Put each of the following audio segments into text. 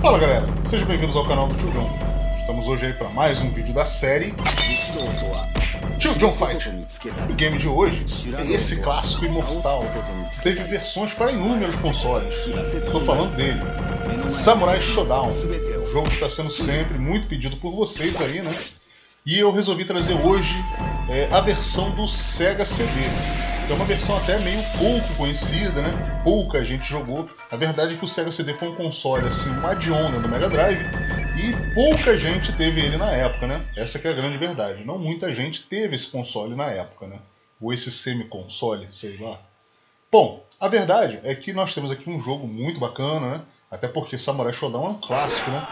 Fala galera, sejam bem-vindos ao canal do Tio John. Estamos hoje aí para mais um vídeo da série Tio John Fight. O game de hoje é esse clássico imortal. Teve versões para inúmeros consoles. Estou falando dele, Samurai Shodown. Um jogo que está sendo sempre muito pedido por vocês aí, né? E eu resolvi trazer hoje é, a versão do Sega CD. É uma versão até meio pouco conhecida, né? Pouca gente jogou. A verdade é que o Sega CD foi um console, assim, um add-on né, do Mega Drive, e pouca gente teve ele na época, né? Essa que é a grande verdade. Não muita gente teve esse console na época, né? Ou esse semi-console, sei lá. Bom, a verdade é que nós temos aqui um jogo muito bacana, né? Até porque Samurai Shodown é um clássico, né?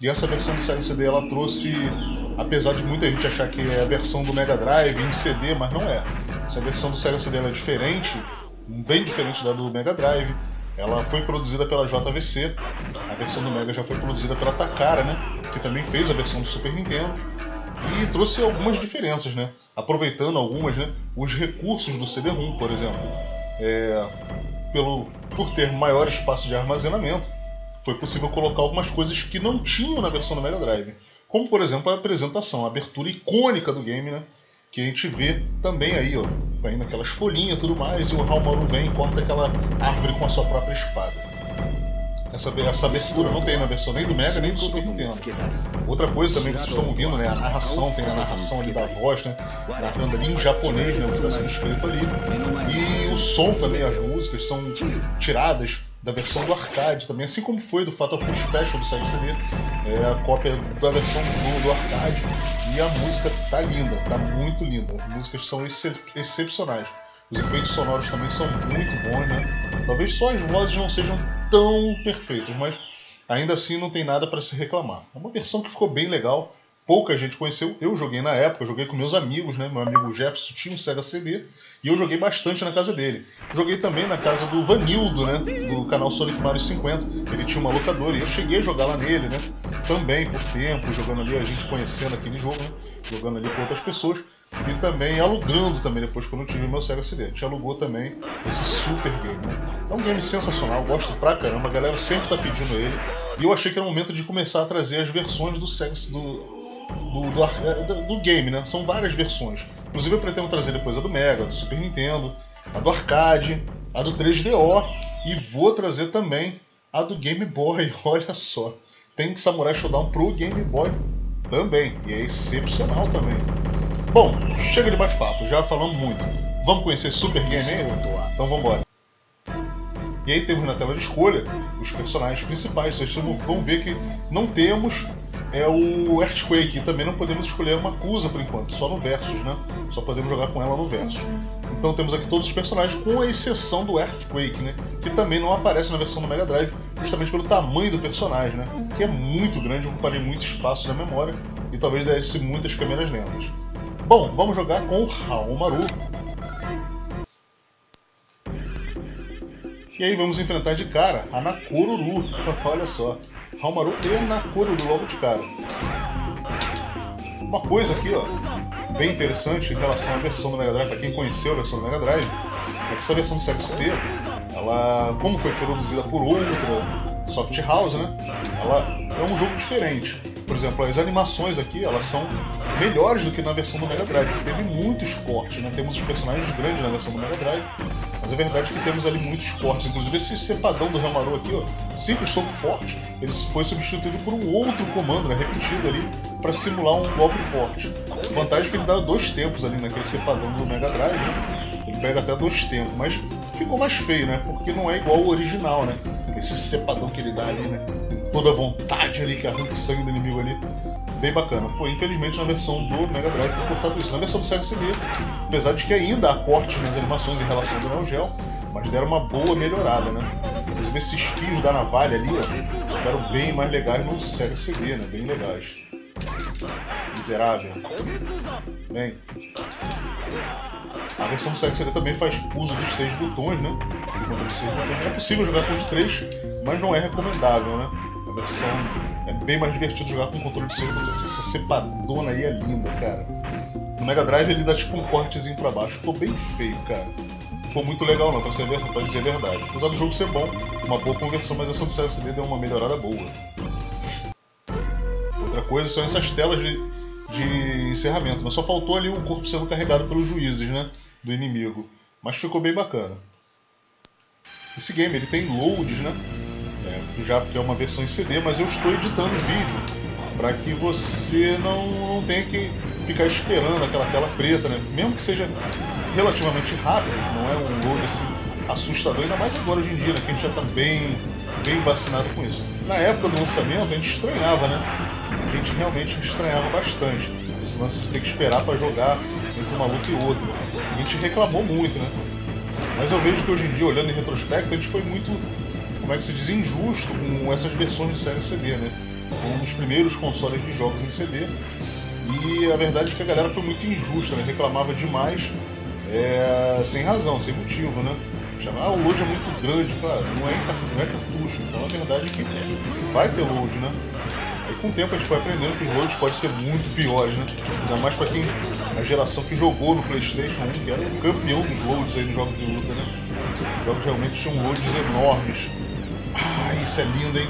E essa versão do Sega CD ela trouxe, apesar de muita gente achar que é a versão do Mega Drive em CD, mas não é. Essa versão do Sega CD é diferente, bem diferente da do Mega Drive. Ela foi produzida pela JVC, a versão do Mega já foi produzida pela Takara, né? Que também fez a versão do Super Nintendo. E trouxe algumas diferenças, né? Aproveitando algumas, né? Os recursos do CD-ROM, por exemplo. É, pelo, por ter maior espaço de armazenamento, foi possível colocar algumas coisas que não tinham na versão do Mega Drive. Como, por exemplo, a apresentação, a abertura icônica do game, né? Que a gente vê também aí, ó, caindo aquelas folhinhas e tudo mais, e o Halmaru vem e corta aquela árvore com a sua própria espada. Essa, essa abertura não tem na versão nem do Mega nem do Super Nintendo. Outra coisa também que vocês estão ouvindo, né? A narração, tem a narração ali da voz, né? Narrando ali em japonês, né? O que está sendo escrito ali. E o som também, as músicas são tiradas da versão do arcade também, assim como foi do Fatal Fury Special do Sega CD, é a cópia da versão do, do arcade e a música tá linda, tá muito linda, as músicas são excep excepcionais, os efeitos sonoros também são muito bons, né? Talvez só as vozes não sejam tão perfeitas, mas ainda assim não tem nada para se reclamar. É uma versão que ficou bem legal, pouca gente conheceu. Eu joguei na época, joguei com meus amigos, né? Meu amigo Jefferson tinha um Sega CD e eu joguei bastante na casa dele. Joguei também na casa do Vanildo, né? Do canal Sonic Mario 50. Ele tinha uma locadora e eu cheguei a jogar lá nele, né? Também por tempo, jogando ali, a gente conhecendo aquele jogo, né? Jogando ali com outras pessoas. E também alugando também depois quando eu tive meu Sega CD. A gente alugou também esse super game, né? É um game sensacional, gosto pra caramba, a galera sempre tá pedindo ele. E eu achei que era o momento de começar a trazer as versões do Sega do, do, é, do, do, game, né? São várias versões. Inclusive eu pretendo trazer depois a do Mega, a do Super Nintendo, a do arcade, a do 3DO e vou trazer também a do Game Boy. Olha só, tem Samurai Shodown pro Game Boy também e é excepcional também. Bom, chega de bate-papo, já falamos muito. Vamos conhecer Super Game aí? Então vamos embora. E aí temos na tela de escolha os personagens principais. Vocês vão ver que não temos é o Earthquake. E também não podemos escolher uma Makusa por enquanto, só no Versus, né? Só podemos jogar com ela no Versus. Então temos aqui todos os personagens, com a exceção do Earthquake, né? Que também não aparece na versão do Mega Drive, justamente pelo tamanho do personagem, né? Que é muito grande, ocuparia muito espaço na memória e talvez desse muitas câmeras lentas. Bom, vamos jogar com o Haomaru. E aí vamos enfrentar de cara a Nakoruru. Olha só. Halmaru e Nakoruru logo de cara. Uma coisa aqui, ó, bem interessante em relação à versão do Mega Drive, para quem conheceu a versão do Mega Drive, é que essa versão do CD, ela, como foi produzida por outra soft house, né, ela é um jogo diferente. Por exemplo, as animações aqui, elas são melhores do que na versão do Mega Drive. Teve muitos cortes, né? Temos os personagens grandes na versão do Mega Drive, mas é verdade que temos ali muitos cortes. Inclusive esse cepadão do Ramaru aqui, ó, simples soco forte, ele foi substituído por um outro comando, né, repetido ali, para simular um golpe forte. A vantagem é que ele dá dois tempos ali naquele cepadão do Mega Drive, né? Ele pega até dois tempos, mas ficou mais feio, né? Porque não é igual o original, né? Esse cepadão que ele dá ali, né? Toda a vontade ali que arranca o sangue do inimigo ali bem bacana. Pô, infelizmente na versão do Mega Drive foi cortado isso. Na versão do Sega CD, apesar de que ainda há corte nas animações em relação ao Neo Geo, mas deram uma boa melhorada, né? Inclusive esses fios da navalha ali, ó, ficaram bem mais legais no Sega CD, né? Bem legais. Miserável. Bem. A versão do Sega CD também faz uso dos seis botões, né? Seis botões. É possível jogar com os três, mas não é recomendável, né? A versão bem mais divertido jogar com controle de seis botões. Essa cepadona aí é linda, cara. No Mega Drive ele dá tipo um cortezinho pra baixo. Ficou bem feio, cara. Ficou muito legal não, pra, ser, pra dizer a verdade. Apesar do jogo ser bom, uma boa conversão, mas essa do CD deu uma melhorada boa. Outra coisa são essas telas de, de encerramento. Mas só faltou ali o corpo sendo carregado pelos juízes, né? Do inimigo. Mas ficou bem bacana. Esse game ele tem loads, né? É, já porque é uma versão em CD, mas eu estou editando vídeo para que você não, não tenha que ficar esperando aquela tela preta, né? Mesmo que seja relativamente rápido, não é um load assim assustador, ainda mais agora hoje em dia, né? Que a gente já está bem, bem vacinado com isso. Na época do lançamento a gente estranhava, né? A gente realmente estranhava bastante. Esse lance de ter que esperar para jogar entre uma luta e outra. A gente reclamou muito, né? Mas eu vejo que hoje em dia, olhando em retrospecto, a gente foi muito, como é que se diz, injusto com essas versões de série CD, né? Foi um dos primeiros consoles de jogos em CD. E a verdade é que a galera foi muito injusta, né? Reclamava demais, é, sem razão, sem motivo, né? Chamar, ah, o load é muito grande, claro, não é, não é cartucho. Então a verdade é que vai ter load, né? Aí com o tempo a gente foi aprendendo que os loads podem ser muito piores, né? Ainda mais para quem. a geração que jogou no Playstation 1, que era o campeão dos loads aí nos jogos de luta, né? Os jogos realmente tinham loads enormes. Ah, isso é lindo, hein?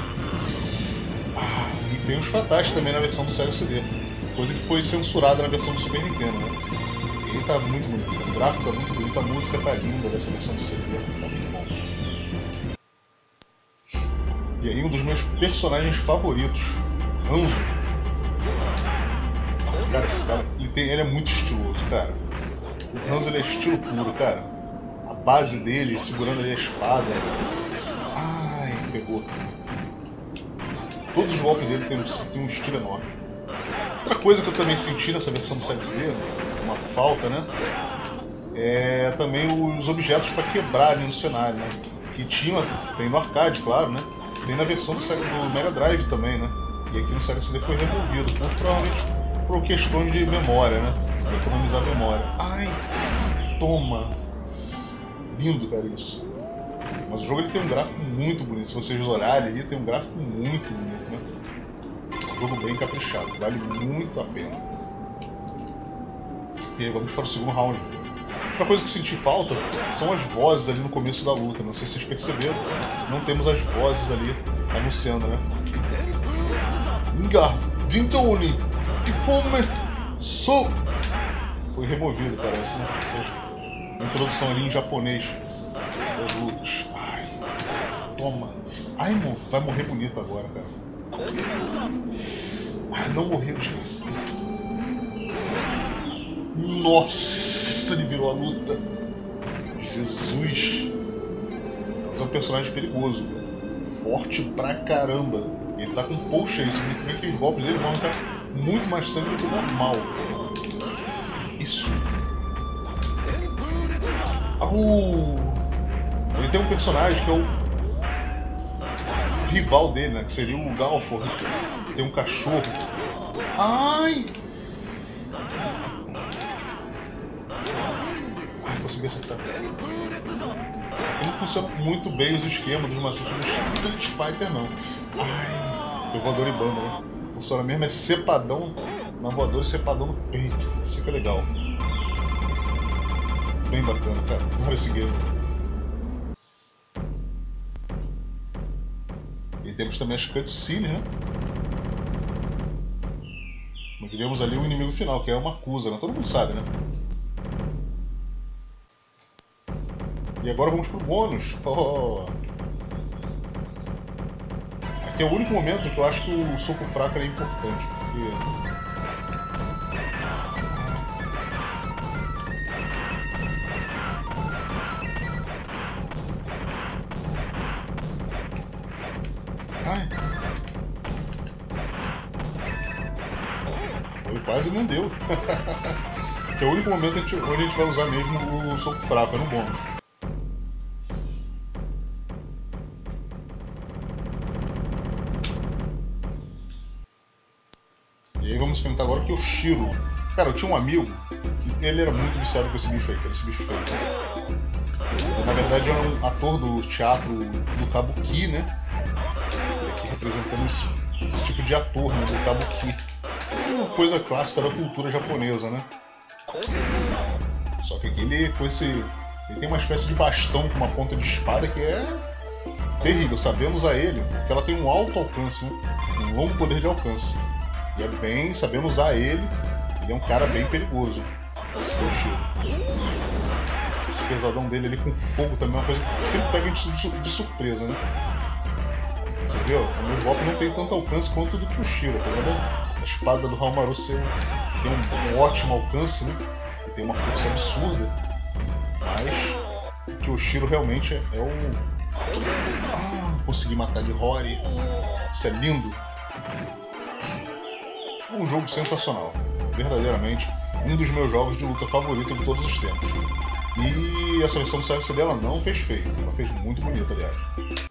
Ah, e tem os fatais também na versão do Sega CD. Coisa que foi censurada na versão do Super Nintendo, né? E tá muito bonito, o gráfico tá muito bonito, a música tá linda dessa versão do CD, tá muito bom. E aí um dos meus personagens favoritos, Hanzo. Cara, esse cara, ele, tem, ele é muito estiloso, cara. O Hanzo ele é estilo puro, cara. A base dele, segurando ali a espada. Todos os golpes dele tem, tem um estilo enorme. Outra coisa que eu também senti nessa versão do Sex D, uma falta, né? É também os objetos para quebrar ali no cenário, né? Que tinha, tem no arcade, claro, né? Tem na versão do, do Mega Drive também, né? E aqui no Sega CD foi removido, muito provavelmente por questões de memória, né? Pra economizar memória. Ai, toma! Lindo, cara, isso. Mas o jogo ele tem um gráfico muito bonito. Se vocês olharem ali, tem um gráfico muito bonito, né? Um jogo bem caprichado, vale muito a pena. E aí, vamos para o segundo round. Outra coisa que senti falta são as vozes ali no começo da luta. Não sei se vocês perceberam, não temos as vozes ali anunciando, né? Ingard, Dintoni, Ipome, So. Foi removido, parece, né? Introdução ali em japonês das lutas. Ai, toma. Ai, vai morrer bonito agora, cara. Ai, não morreu, esqueci. Nossa, ele virou a luta. Jesus. Mas é um personagem perigoso, forte pra caramba. Ele tá com poxa, isso significa que os golpes dele vão arrancar muito mais sangue do que o normal. Isso. Au! Ele tem um personagem que é o rival dele, né? Que seria o Galfor. Tem um cachorro. Ai! Ai, consegui acertar. Ele funciona muito bem os esquemas dos macetes do Street Fighter não. Ai! do voador e banda, né? Funciona mesmo é cepadão na voadora e cepadão no peito. Isso que é legal. Bem bacana, cara. Adoro esse game. Temos também as cutscenes, né? Nós vemos ali o inimigo final, que é uma Makusa, né? Todo mundo sabe, né? E agora vamos pro bônus. Oh que é o único momento que eu acho que o soco fraco é importante. Porque... que é o único momento onde a gente vai usar mesmo o soco fraco, é no bônus. E aí vamos enfrentar agora que o Shiro. Cara, eu tinha um amigo que ele era muito viciado com esse bicho aí, esse bicho feio. Na verdade era um ator do teatro do Kabuki, né? Ele aqui representando esse, esse tipo de ator, né? Do Kabuki. Coisa clássica da cultura japonesa, né? Só que ele com esse. Ele tem uma espécie de bastão com uma ponta de espada que é terrível. Sabemos a ele que ela tem um alto alcance, né? um longo poder de alcance. E é bem, sabemos usar ele, ele é um cara bem perigoso. Esse Koshiro. Esse pesadão dele ali com fogo também é uma coisa que sempre pega de, de surpresa, né? Você viu? O meu golpe não tem tanto alcance quanto o do Koshiro, apesar da espada do Hamaru ser, ter um, um ótimo alcance, né? E tem uma força absurda. Mas o Kyoshiro realmente é, é o. Ah, consegui matar de Rory. Isso é lindo um jogo sensacional. Verdadeiramente, um dos meus jogos de luta favorito de todos os tempos. E essa versão do CFC dela não fez feio, ela fez muito bonita, aliás.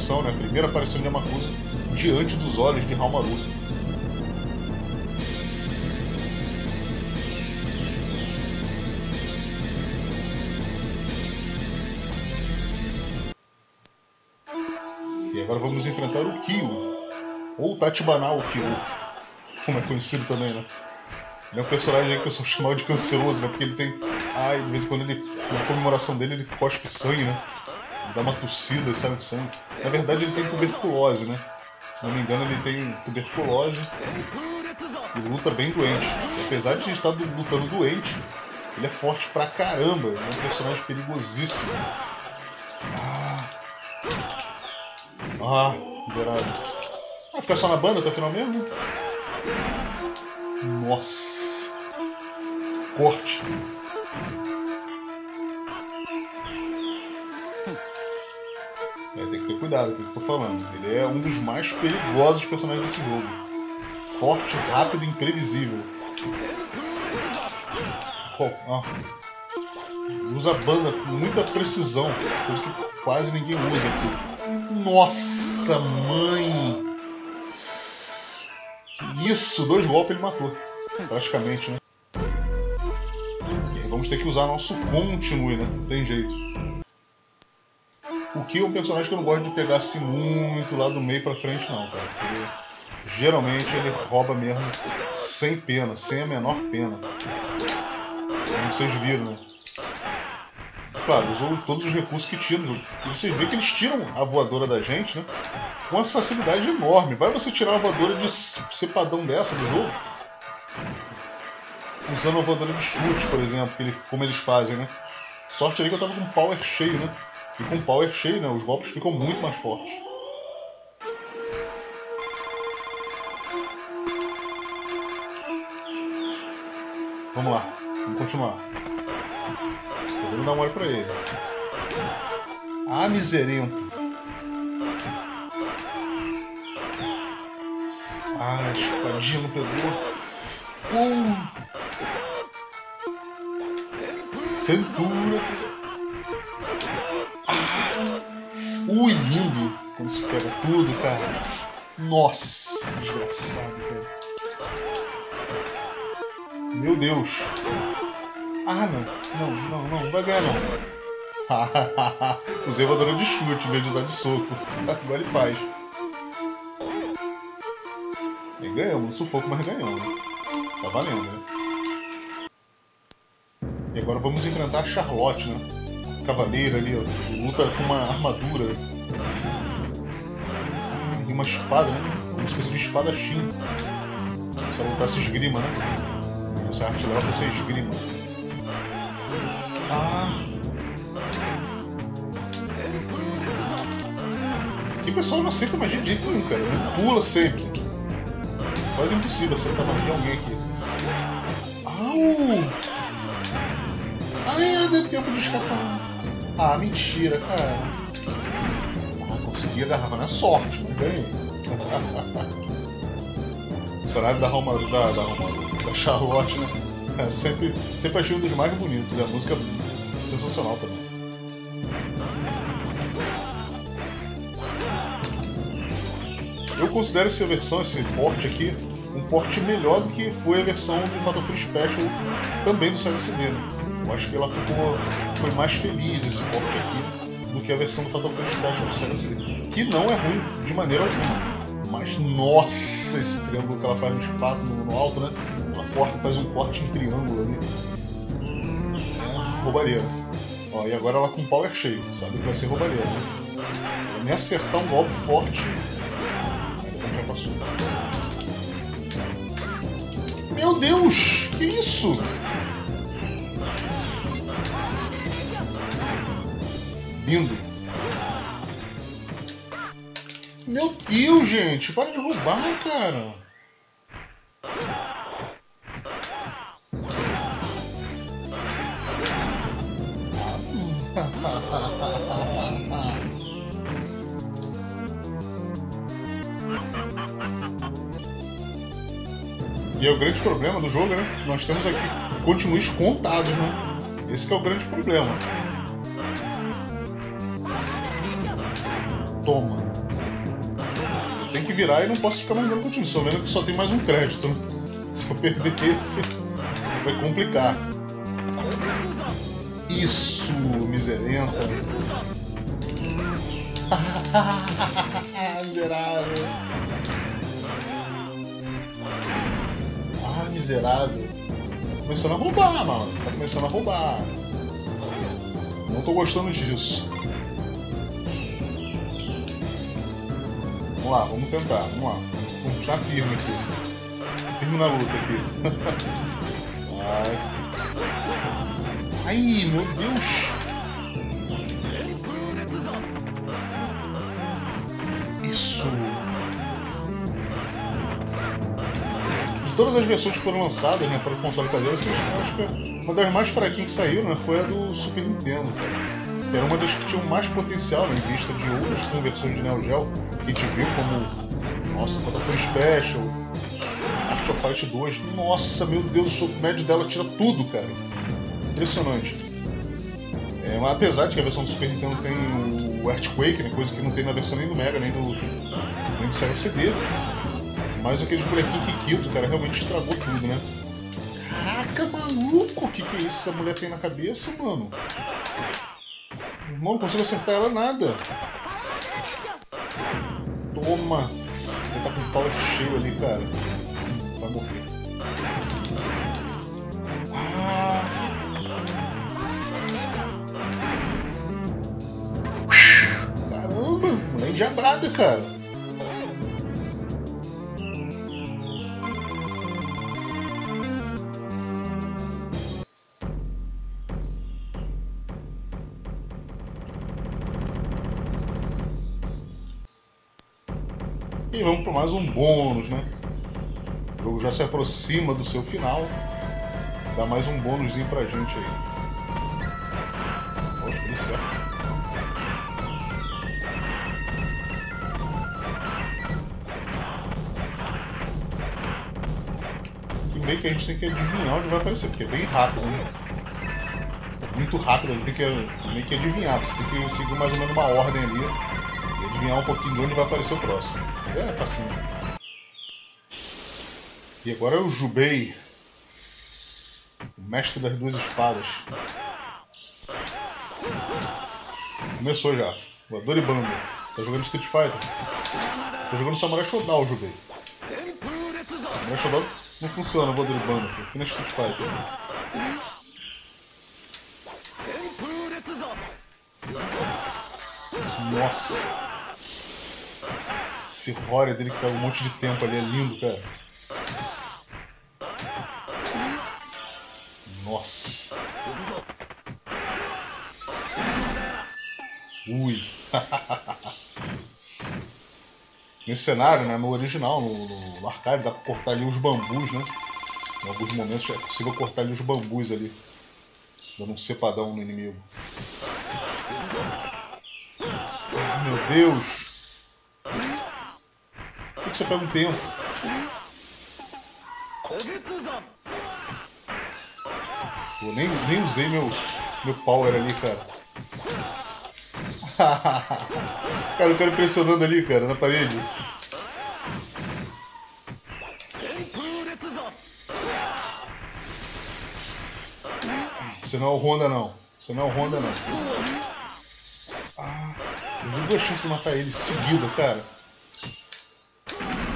Aparição, né? a primeira aparição de Yamakusa diante dos olhos de Halmaru. Agora vamos enfrentar o Kyo. Ou Tachibana o Kyo. Como é conhecido também, né? Ele é um personagem que eu sou chamado de canceroso, né? Porque ele tem. Ai, de vez em quando ele. Na comemoração dele ele cospe sangue, né? Ele dá uma tossida e sai um sangue. Na verdade ele tem tuberculose, né? Se não me engano ele tem tuberculose e luta bem doente. E apesar de estar lutando doente, ele é forte pra caramba. É um personagem perigosíssimo. Ah, ah, miserável. Vai ficar só na banda até o final mesmo? Nossa. Corte. Cuidado com o que eu tô falando. Ele é um dos mais perigosos personagens desse jogo. Forte, rápido e imprevisível. Pô, ó. Usa a banda com muita precisão, coisa que quase ninguém usa. Nossa, mãe! Isso, dois golpes ele matou. Praticamente, né? E aí vamos ter que usar nosso continue, né? Não tem jeito. O que é um personagem que eu não gosto de pegar assim muito lá do meio pra frente, não, cara. Porque geralmente ele rouba mesmo sem pena, sem a menor pena. Como vocês viram, né? claro, usou todos os recursos que tinha. E vocês veem que eles tiram a voadora da gente, né? Com uma facilidade enorme. Vai você tirar uma voadora de cepadão dessa do jogo? Usando uma voadora de chute, por exemplo, ele, como eles fazem, né? Sorte ali que eu tava com power cheio, né? E com power cheio, né? Os golpes ficam muito mais fortes. Vamos lá, vamos continuar. Vamos dar um olho pra ele. Ah, miserento. Ah, espadinha não pegou. Uh. Cintura. Ui, lindo. Quando se pega tudo, cara. Nossa, desgraçado, cara. Meu Deus. Ah, não. Não, não, não. Não vai ganhar, não. Usei voadora de chute em vez de usar de soco. Agora ele faz. E ganhamos. Sufoco, mas ganhamos. Tá valendo, né? E agora vamos enfrentar a Charlotte, né? Cavaleira ali, ó. Luta com uma armadura. E uma espada, né? Uma espécie de espada Shin. Se ela lutasse esgrima, né? Essa arte dela ser esgrima. Ah. Que pessoal não aceita magia de jeito nenhum, cara. Ele pula sempre. Quase impossível acertar magia em alguém aqui. Au! Ai, deu tempo de escapar. Ah, mentira, cara. Ah, consegui agarrar, mas é sorte, não ganhei. O cenário da Roma, da, da, Roma, da Charlotte, né? É, sempre, sempre achei um dos mais bonitos. A música sensacional também. Eu considero essa versão, esse porte aqui, um porte melhor do que foi a versão do Fatal Fury Special também do Sega CD. Né? Eu acho que ela ficou, foi mais feliz esse porte aqui do que a versão do Fatal Fury Special do Sega CD. Que não é ruim de maneira alguma. Mas nossa, esse triângulo que ela faz no espaço, no, no alto, né? Ela corta, faz um corte em triângulo ali. É roubalheira. Ó, e agora ela com power cheio, sabe que vai ser roubalheira, né? Se nem acertar um golpe forte, já passou. Meu Deus! Que isso? Lindo. Meu Deus, gente! Para de roubar, cara! E é o grande problema do jogo, né? Nós temos aqui continuos contados, né? Esse é o grande problema. Virar e não posso ficar mandando continuo. Estou vendo que só tem mais um crédito. Né? Se eu perder esse, vai complicar. Isso, miserenta. Miserável. miserável. Tá começando a roubar, mano. Tá começando a roubar. Não tô gostando disso. Vamos lá, vamos tentar. Vamos lá. Vamos continuar firme aqui. Firme na luta aqui. Vai. Ai, meu Deus. todas as versões que foram lançadas né, para o console caseiro, acho que uma das mais fraquinhas que saíram né, foi a do Super Nintendo, cara. Era uma das que tinham mais potencial em vista de outras conversões de Neo Geo que a gente viu como nossa, Fatal Special, Art of Fight 2. Nossa, meu Deus, o médio dela tira tudo, cara. Impressionante. É, mas apesar de que a versão do Super Nintendo tem o Earthquake, né, coisa que não tem na versão nem do Mega, nem do, nem do Sega CD. Mas aqueles bonequinhos Kikito, cara, realmente estragou tudo, né? Caraca, maluco! O que, que é isso que a mulher tem na cabeça, mano? Não consigo acertar ela nada. Toma! Ele tá com o pau cheio ali, cara. Vai morrer. Ah! Caramba! Mulher endiabrada, cara. Mais um bônus, né? O jogo já se aproxima do seu final. Dá mais um bônusinho pra gente aí. Poxa, que certo. Meio que a gente tem que adivinhar onde vai aparecer, porque é bem rápido, né? É muito rápido, tem que meio que adivinhar. Você tem que seguir mais ou menos uma ordem ali e adivinhar um pouquinho de onde vai aparecer o próximo. Mas é facinho. E agora é o Jubei, o mestre das duas espadas. Começou já. Voador e. Tá jogando Street Fighter. Tá jogando Samurai Shodown, Jubei. Samurai Shodown não funciona, voador e. Aqui na Street Fighter. Nossa. Horror dele que pega um monte de tempo ali é lindo, cara. Nossa. Ui. Nesse cenário, né, no original, no, no arcade, dá pra cortar ali os bambus, né? Em alguns momentos é possível cortar ali os bambus ali. Dando um cepadão no inimigo. Meu Deus! Você pega um tempo. Nem, nem usei meu, Meu power ali, cara. cara, o cara impressionando ali, cara, na parede. Você não é o Honda, não. Você não é o Honda, não. Ah, eu vi duas chances de matar ele seguida, cara.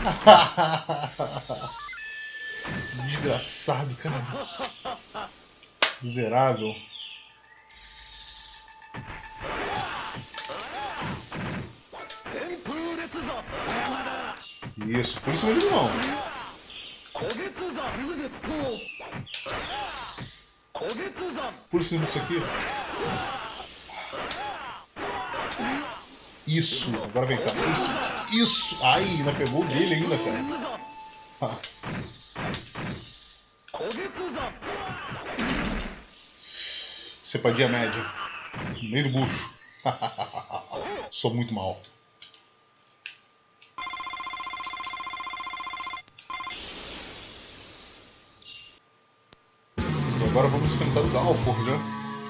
Desgraçado, cara. Miserável. Isso, por isso mesmo não. Por isso mesmo isso aqui. Isso, agora vem cá. Isso, isso. Ai, ainda pegou dele ainda, cara. Ah. Cepadinha média. No meio do bucho. Sou muito mal. E agora vamos enfrentar o Galfor, né?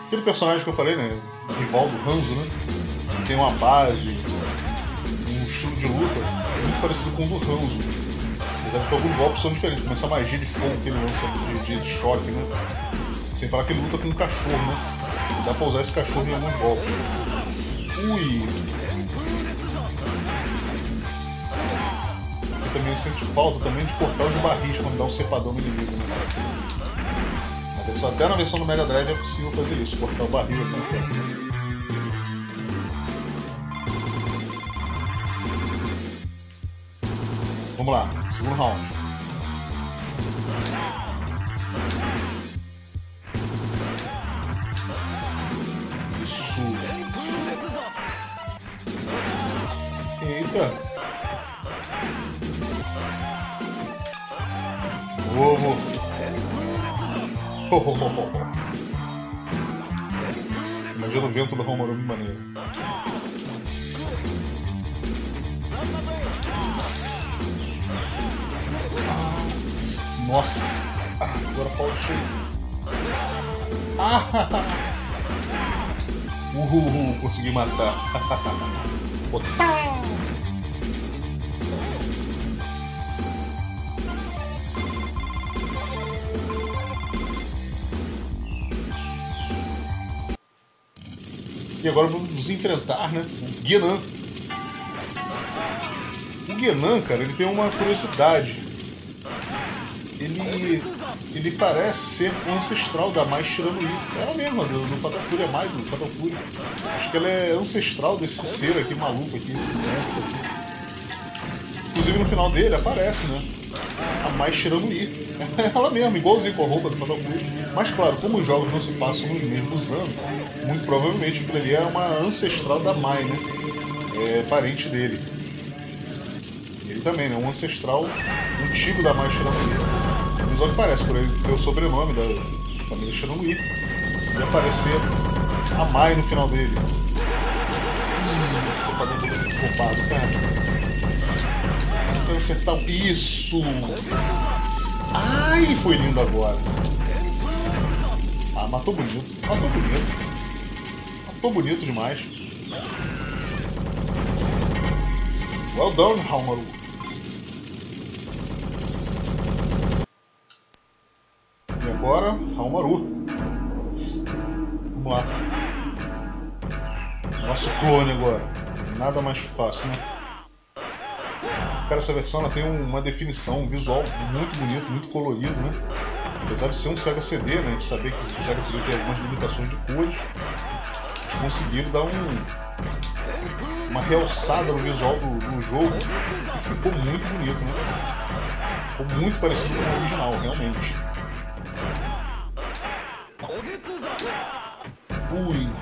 Aquele personagem que eu falei, né? O rival do Hanzo, né? Tem uma base, um estilo de luta muito parecido com o do Hanzo. Apesar que alguns golpes são diferentes, como essa magia de fogo que ele lança de, de choque, né? Sem falar que ele luta com um cachorro, né? E dá pra usar esse cachorro em alguns golpes. Ui! E também sente falta também de cortar os barris quando dá um cepadão no inimigo, né? Na versão, até na versão do Mega Drive é possível fazer isso, cortar o barril aqui no. Né? Vamos lá, segundo round. Isso. Eita. Ovo. Oh, oh, oh, oh. Imagina o vento do Romaru de Nossa! Ah, agora pode. Ah! Uhul, consegui matar. Botar! E agora vamos nos enfrentar, né? O Genan. O Genan, cara, ele tem uma curiosidade. Ele, parece ser um ancestral da Mai Shiranui. Ela mesma, do, do Fatal Fury, é mais do Fatal Fury. Acho que ela é ancestral desse ser aqui maluco aqui, esse monstro aqui. Inclusive no final dele aparece, né? A Mai Shiranui. Ela mesma, igualzinho com a roupa do Fatal Fury. Mas claro, como os jogos não se passam nos mesmos anos, muito provavelmente aquilo ali é uma ancestral da Mai, né? É parente dele. Ele também, né? Um ancestral antigo da Mai Shiranui. Mas olha que parece, por ele ter o sobrenome da família Shiranui. E aparecer a Mai no final dele. Ih, esse padrão todo muito roubado, cara. Quer acertar. Isso! Ai, foi lindo agora. Ah, matou bonito. Matou bonito. Matou bonito demais. Well done, Halmaru. Nada mais fácil, né? Cara, essa versão ela tem uma definição, um visual muito bonito, muito colorido, né? Apesar de ser um Sega CD, né? De saber que o Sega CD tem algumas limitações de cores, eles conseguiram dar um, uma realçada no visual do, do jogo e ficou muito bonito, né? Ficou muito parecido com o original, realmente. Ui!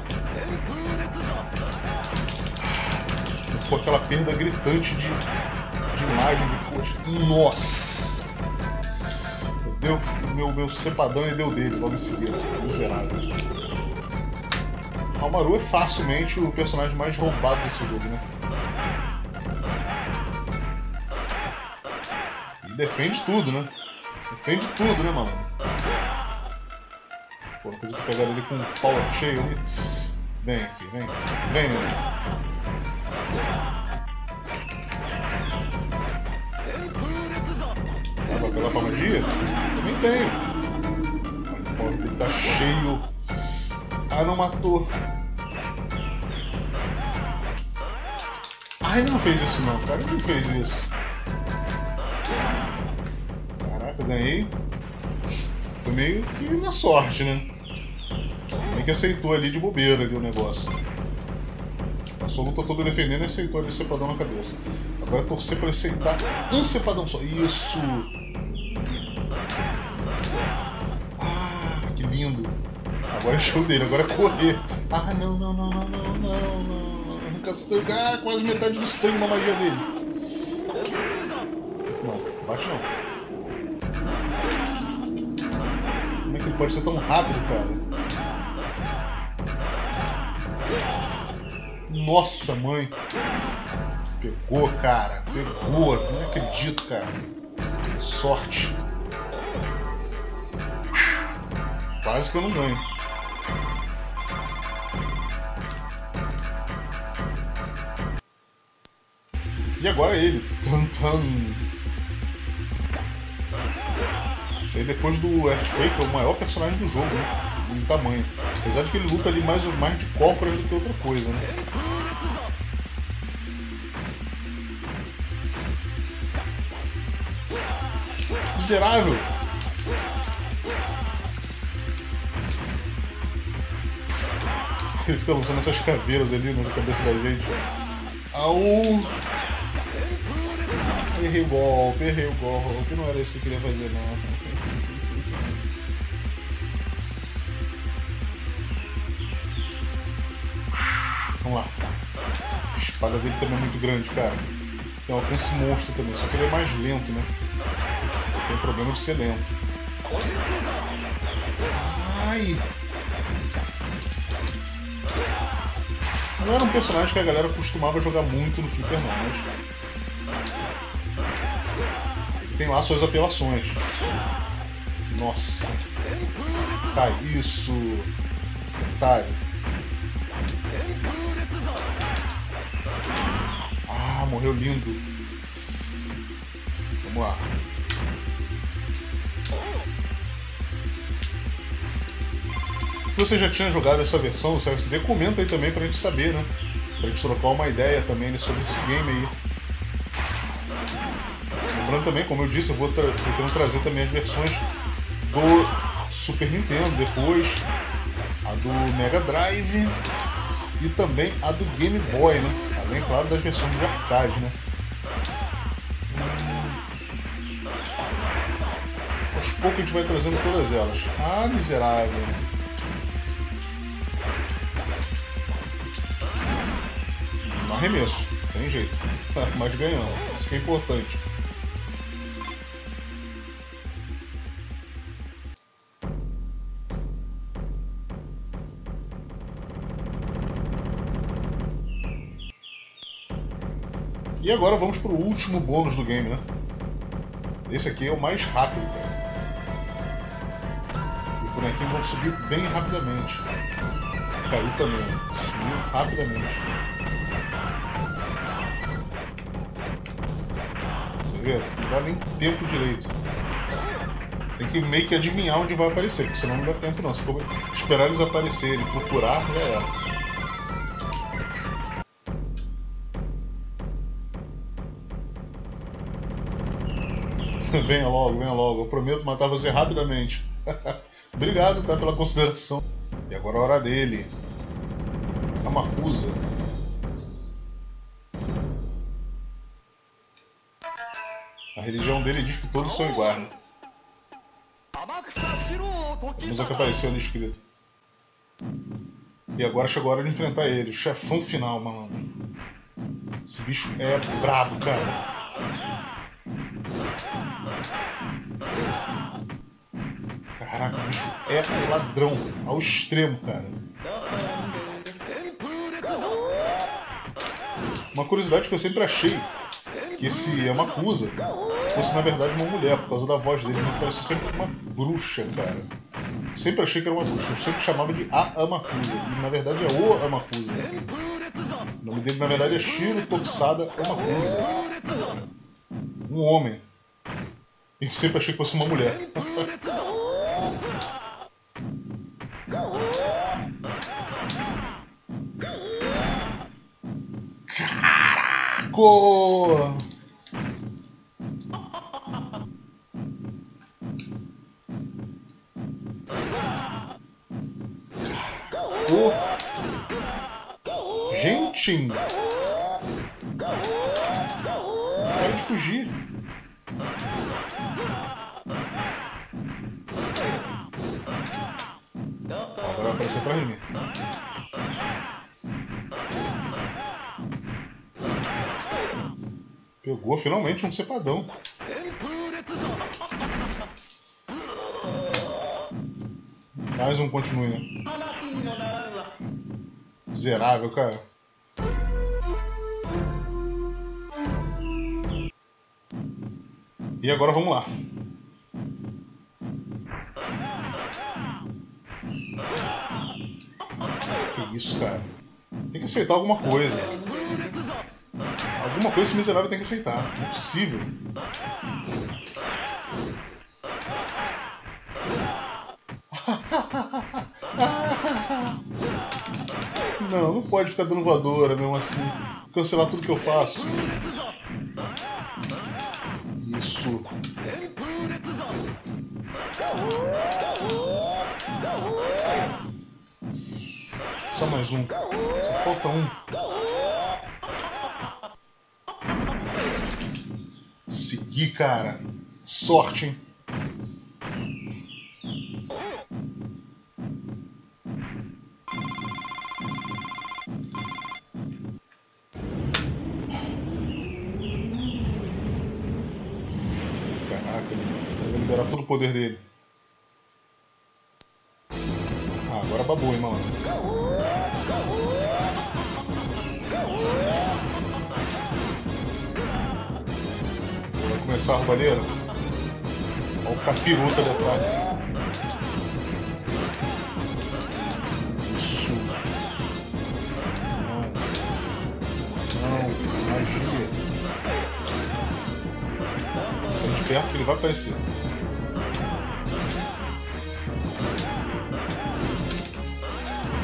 Ficou aquela perda gritante de, de imagem depois. Nossa! Deu, meu, meu cepadão e deu dele logo em seguida. Miserável. Almaru é facilmente o personagem mais roubado desse jogo, né? E defende tudo, né? Defende tudo, né, malandro? Pô, não ter pegado ele com o pau cheio ali. Vem aqui, vem. Vem, menino. Pegar pra magia? Também tenho. O pau dele tá cheio. Ah, não matou. Ah, ele não fez isso não, cara. Ele não fez isso. Caraca, ganhei. Foi meio que na sorte, né? Meio que aceitou ali de bobeira ali o negócio. Passou a luta toda defendendo e aceitou ali o cepadão na cabeça. Agora torcer para aceitar um cepadão só. Isso! Agora é show dele, agora é correr. Ah, não, não, não, não, não, não, não. Arranca ah, quase metade do sangue na magia dele. Não, bate não. pode ser tão rápido, cara. Nossa, mãe. Pegou, cara. Pegou. Não acredito, cara. Sorte. Quase que eu não ganho. E agora ele. Tan, tan. Esse aí depois do Earthquake é o maior personagem do jogo, né? Em tamanho. Apesar de que ele luta ali mais, mais de cócoras do que outra coisa, né? Miserável! Ele fica lançando essas caveiras ali na cabeça da gente. Au! Errei o golpe, errei o golpe. Não era isso que eu queria fazer, não. Vamos lá. A espada dele também é muito grande, cara. Tem um alcance monstro também, só que ele é mais lento, né? Tem problema de ser lento. Ai! Não era um personagem que a galera costumava jogar muito no Flipper não, mas... Tem lá suas apelações. Nossa! Tá, isso! Otário. morreu lindo. Vamos lá. Se você já tinha jogado essa versão do CSD, comenta aí também pra gente saber, né? Pra gente trocar uma ideia também sobre esse game aí. Também, como eu disse, eu vou tra tentando trazer também as versões do Super Nintendo depois, a do Mega Drive e também a do Game Boy, né? Além, claro, das versões de arcade, né? Aos poucos a gente vai trazendo todas elas. Ah, miserável. arremesso, tem jeito. Mas ganhamos, isso que é importante. E agora vamos para o último bônus do game, né? Esse aqui é o mais rápido, cara. Os bonequinhos vão subir bem rapidamente. Cair também. Subir rapidamente. Você vê? Não dá nem tempo direito. Tem que meio que adivinhar onde vai aparecer, porque senão não dá tempo não. Se for esperar eles aparecerem, procurar, já era. Venha logo, venha logo. Eu prometo matar você rapidamente. Obrigado, tá, pela consideração. E agora é a hora dele. Amakusa. A religião dele diz que todos são iguais, né? Vamos ver o que apareceu ali escrito. E agora chegou a hora de enfrentar ele, o chefão final, malandro. Esse bicho é brabo, cara. Caraca, bicho é ladrão ao extremo, cara. Uma curiosidade que eu sempre achei que esse Yamakusa fosse na verdade uma mulher, por causa da voz dele, me parecia sempre uma bruxa, cara. Sempre achei que era uma bruxa. Eu sempre chamava de A Amakusa. E na verdade é o Amakusa. O nome dele na verdade é Shiro Tokusada Amakusa. Um homem. E eu sempre achei que fosse uma mulher. Caraca! Pegou finalmente um cepadão. Mais um continue, né? Miserável, cara. E agora vamos lá. Isso, cara? Tem que aceitar alguma coisa. Alguma coisa esse miserável tem que aceitar. Não é possível. Não, não pode ficar dando voadora mesmo assim. Cancelar tudo que eu faço. Um. Só falta um. Seguir, cara. Sorte, hein? liberar todo o poder dele. A roubalheira. Olha o capiroto ali atrás. Isso. Não. Não. Magia. Sai de perto que ele vai aparecer.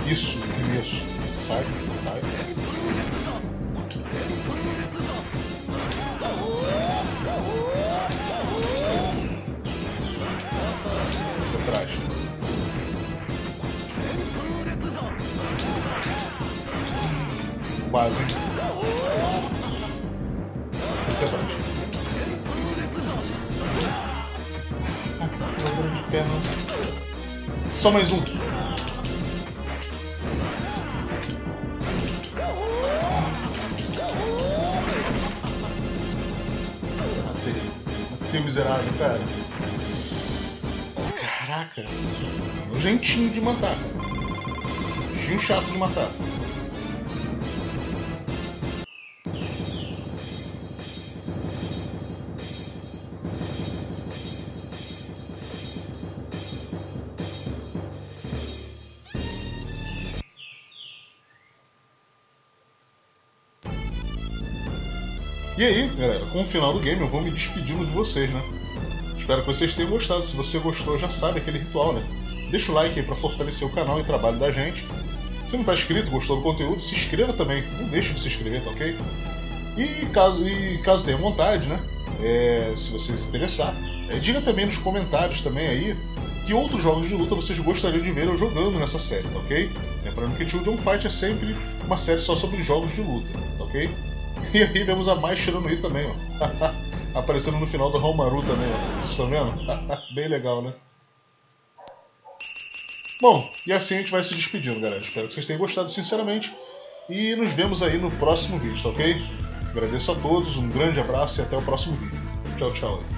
Isso, isso. Sai, sai. Você atrás. Quase. Você atrás. Ah, de perna. Só mais um. Matei o miserável, cara. Nojentinho de matar, cara. Nojentinho chato de matar. E aí, galera, com o final do game eu vou me despedindo de vocês, né? Espero que vocês tenham gostado. Se você gostou, já sabe aquele ritual, né? Deixa o like aí para fortalecer o canal e o trabalho da gente. Se não está inscrito, gostou do conteúdo, se inscreva também. Não deixe de se inscrever, tá ok? E caso, e caso tenha vontade, né? É, se você se interessar, é, diga também nos comentários também aí que outros jogos de luta vocês gostariam de ver eu jogando nessa série, tá ok? Lembrando que Children Fight é sempre uma série só sobre jogos de luta, tá ok? E aí vemos a mais tirando aí também, ó. Aparecendo no final do Romaru também, ó. Vocês estão vendo? Bem legal, né? Bom, e assim a gente vai se despedindo, galera. Espero que vocês tenham gostado, sinceramente. E nos vemos aí no próximo vídeo, tá ok? Agradeço a todos, um grande abraço e até o próximo vídeo. Tchau, tchau.